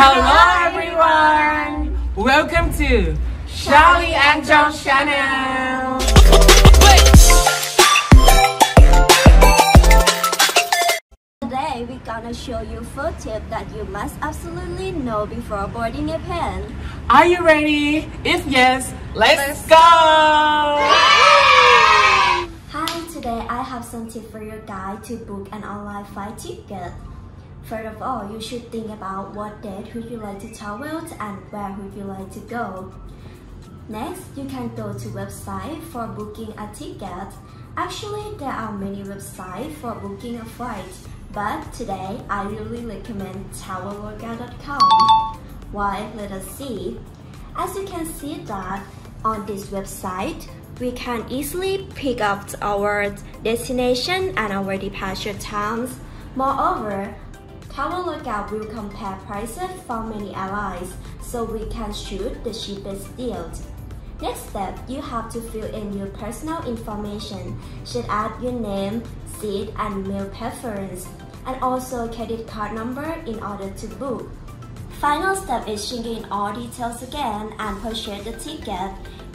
Hello everyone! Welcome to Charlie and John channel! Today we're gonna show you four tips that you must absolutely know before boarding a plane. Are you ready? If yes, let's, go! Hi, today I have some tips for you guide to book an online flight ticket. First of all, you should think about what date would you like to travel and where would you like to go. Next, you can go to website for booking a ticket. Actually, there are many websites for booking a flight, but today I really recommend traveloka.com. Why? Let us see. As you can see that on this website, we can easily pick up our destination and our departure times. Moreover, Traveloka will compare prices from many airlines so we can choose the cheapest deals. Next step, you have to fill in your personal information, should add your name, seat, and meal preference, and also credit card number in order to book. Final step is checking in all details again and purchase the ticket.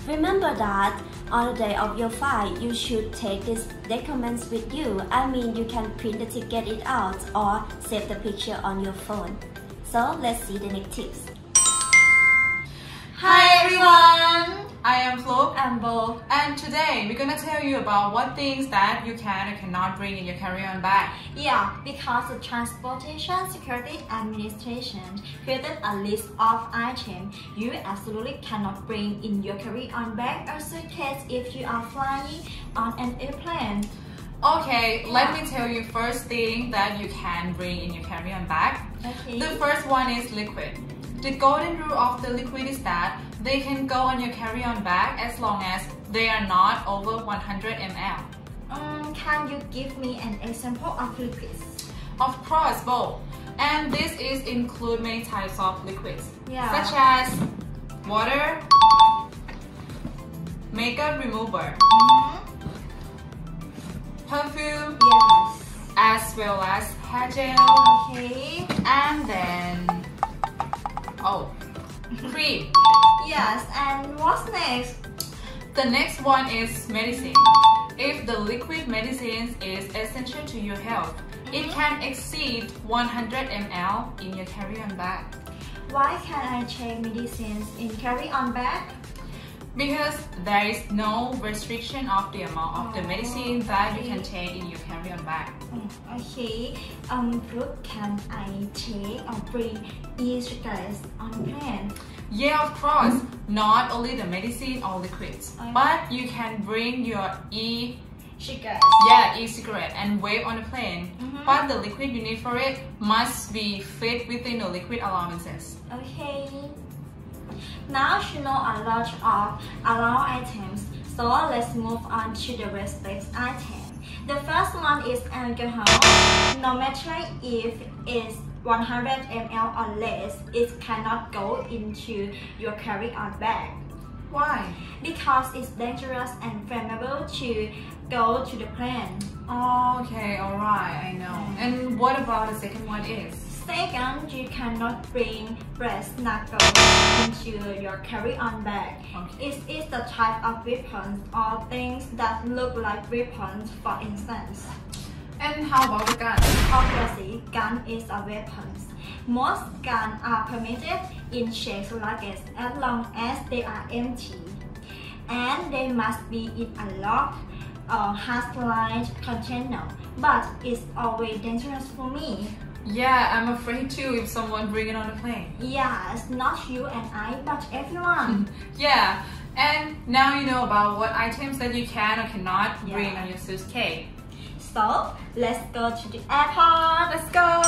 Remember that on the day of your flight, you should take these documents with you. I mean, you can print the ticket it out or save the picture on your phone. So let's see the next tips. Hi everyone! I am Flo I'm Bo. and today we're gonna tell you about what things that you can and cannot bring in your carry-on bag. Yeah, because the Transportation Security Administration created a list of items you absolutely cannot bring in your carry-on bag or suitcase if you are flying on an airplane. Okay, let me tell you first thing that you can bring in your carry-on bag. Okay. The first one is liquid. The golden rule of the liquid is that they can go on your carry-on bag as long as they are not over 100 ml. Um, can you give me an example of liquids? Of course, both. And this is include many types of liquids, Yeah. such as water, makeup remover, Mhm. perfume, Yes. as well as hair gel, Okay. and then oh, cream. Yes, and what's next? The next one is medicine. If the liquid medicine is essential to your health, it mm-hmm. can exceed 100 ml in your carry-on bag. Why can I check medicines in carry-on bag? Because there is no restriction of the amount of the Oh, medicine that you can take in your carry-on bag. Oh, Okay, um, fruit can I take or bring e-cigarettes on plane? Yeah, of course, not only the medicine or liquids, Okay. but you can bring your e Cigarettes. yeah e-cigarette and vape on the plane. Mhm. But the liquid you need for it must be fit within the liquid allowances. Okay. Now you know a lot of allowed items, so let's move on to the restricted item. The first one is alcohol. No matter if it's 100 ml or less, it cannot go into your carry-on bag Why? because it's dangerous and flammable to go to the plane. Oh, okay, alright, I know. And what about the second one is? Second, you cannot bring brass knuckles into your carry-on bag. Okay. It is the type of weapons or things that look like weapons, for instance. And how about the gun? Obviously, gun is a weapon. Most guns are permitted in checked luggage as long as they are empty. And they must be in a locked or uh, hard-lined container. But it's always dangerous for me. Yeah, I'm afraid too if someone bring it on the plane. Yeah, it's not you and I, but everyone. Yeah, and now you know about what items that you can or cannot bring on your suitcase. so, let's go to the airport. Let's go!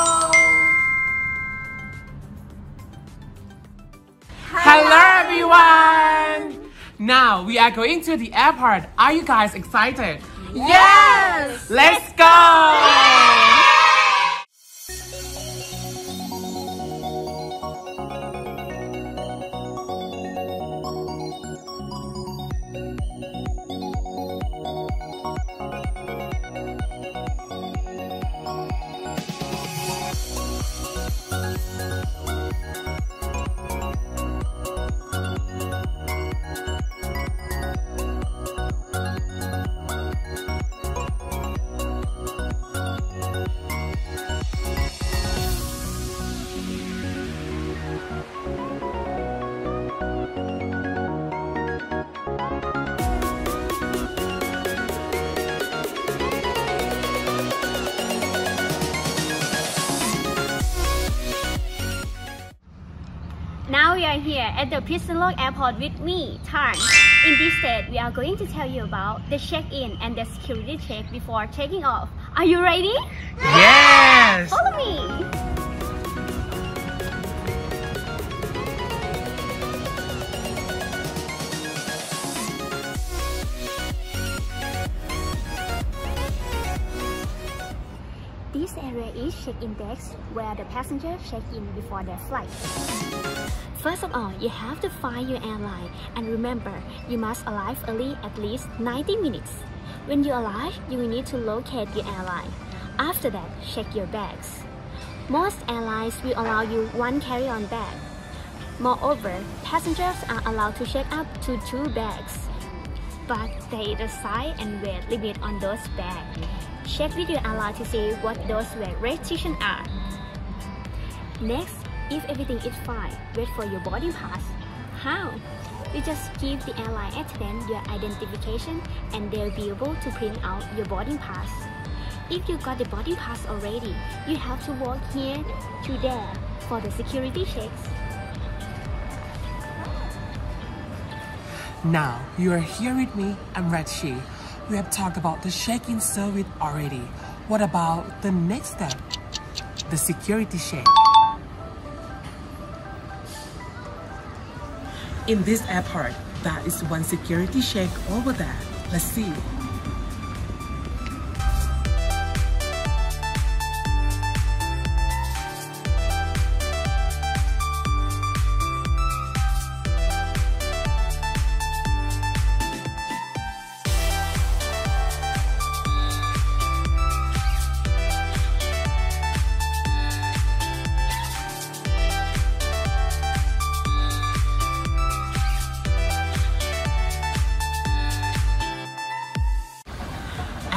Hello everyone! Now we are going to the airport. Are you guys excited? Yes! Let's go! Here at the Pittsburgh Airport with me, Tarn. In this set, we are going to tell you about the check-in and the security check before taking off. Are you ready? Yes! Follow me! Is check-in desk where the passengers check in before their flight. First of all, you have to find your airline and remember, you must arrive early at least 90 minutes. When you arrive, you will need to locate your airline. After that, check your bags. Most airlines will allow you one carry-on bag. Moreover, passengers are allowed to check up to two bags. But there is a size and weight limit on those bags. Check with your airline to see what those restrictions are. Next, if everything is fine, wait for your boarding pass. How? You just give the airline attendant your identification and they'll be able to print out your boarding pass. If you got the boarding pass already, you have to walk here to there for the security checks. Now, you are here with me, I'm Rachi. We have talked about the check-in service already. What about the next step? The security check. In this airport, that is one security check over there. Let's see.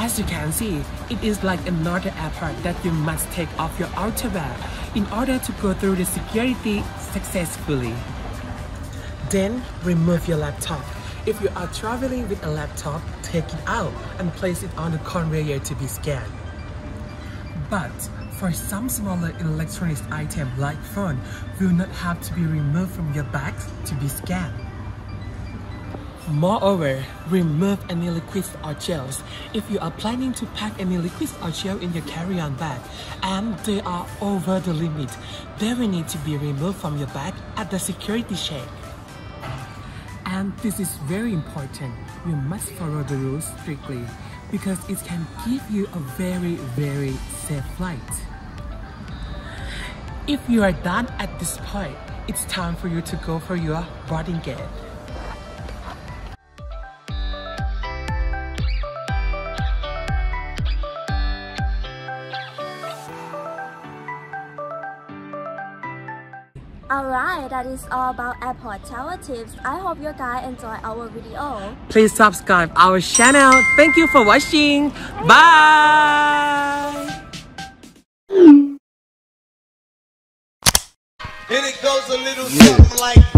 As you can see, it is like another airport that you must take off your outerwear in order to go through the security successfully. Then remove your laptop. If you are traveling with a laptop, take it out and place it on the conveyor to be scanned. But for some smaller electronics item like phone, you will not have to be removed from your bags to be scanned. Moreover, remove any liquids or gels if you are planning to pack any liquids or gel in your carry-on bag and they are over the limit. They will need to be removed from your bag at the security check. And this is very important. You must follow the rules strictly because it can give you a very, very safe flight. If you are done at this point, it's time for you to go for your boarding gate. Alright, that is all about airport travel tips. I hope you guys enjoy our video. Please subscribe our channel. Thank you for watching. Bye. And it goes a little something like